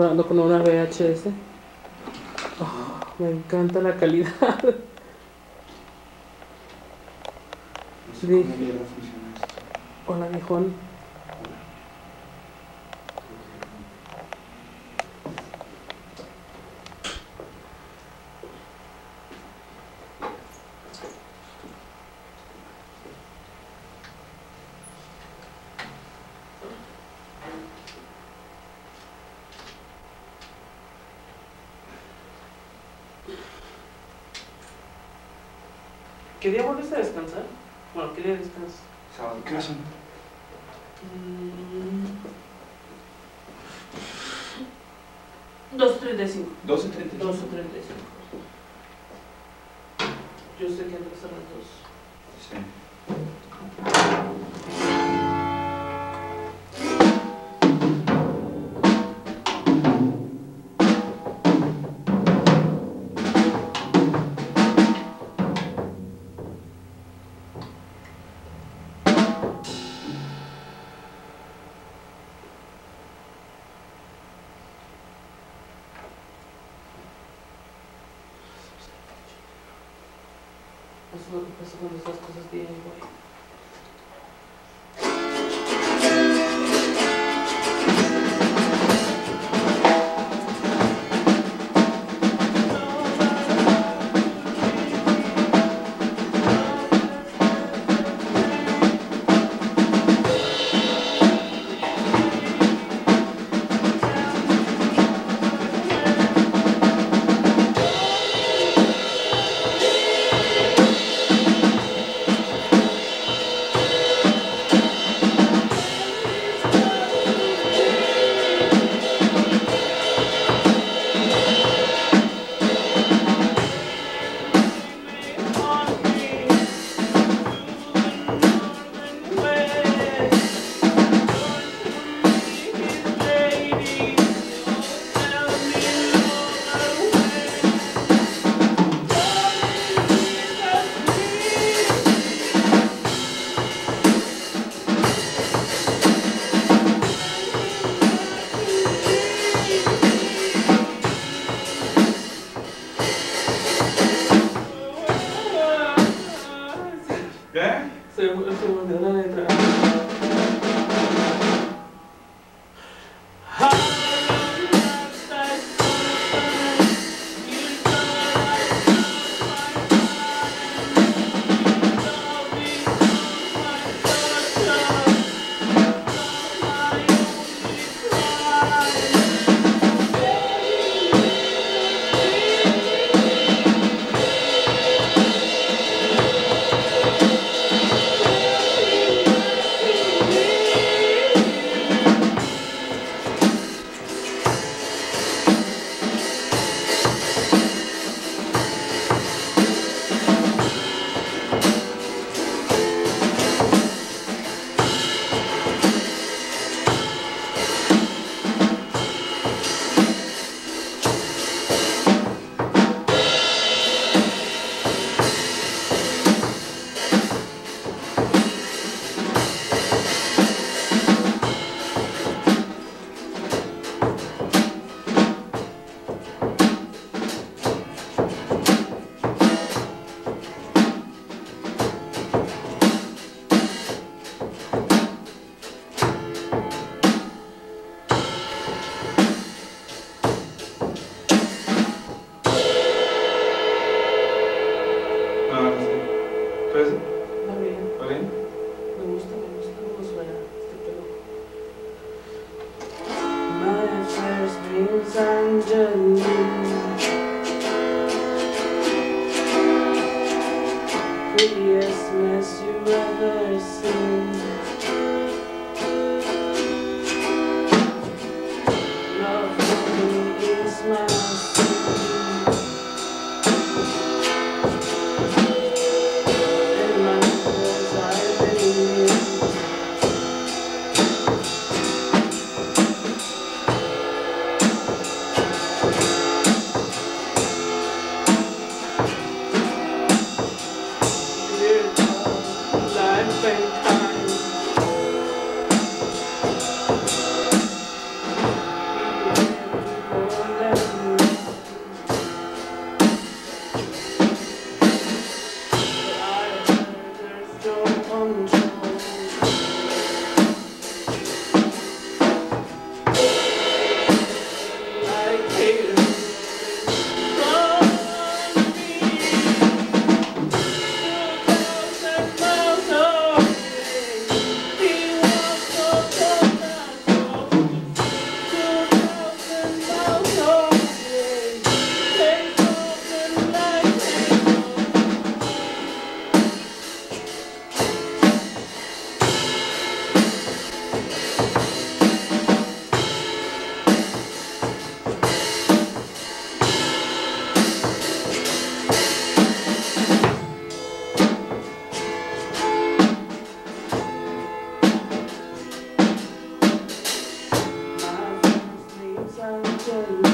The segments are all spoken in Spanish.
grabando con una VHS. Oh, me encanta la calidad. No sé Sí. Hola, viejón. ¿Qué día vuelves a descansar? Bueno, ¿qué día descansas? Sábado, ¿qué hora son? Mm. 2.35. 12.30. 2.35. Yo sé que entras a las 2. Sí. Eso es lo que pasa cuando estas cosas güey. Bien. ¿Está bien? Me gusta, me gusta cómo suena este pedo. My first name's Angeline. Prettiest mess you ever seen. Love for me is my show you.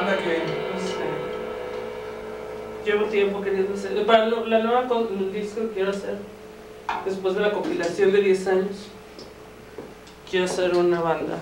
Banda que. Sé. Llevo tiempo queriendo hacer. Para lo- la nueva el disco que quiero hacer, después de la compilación de 10 años, quiero hacer una banda.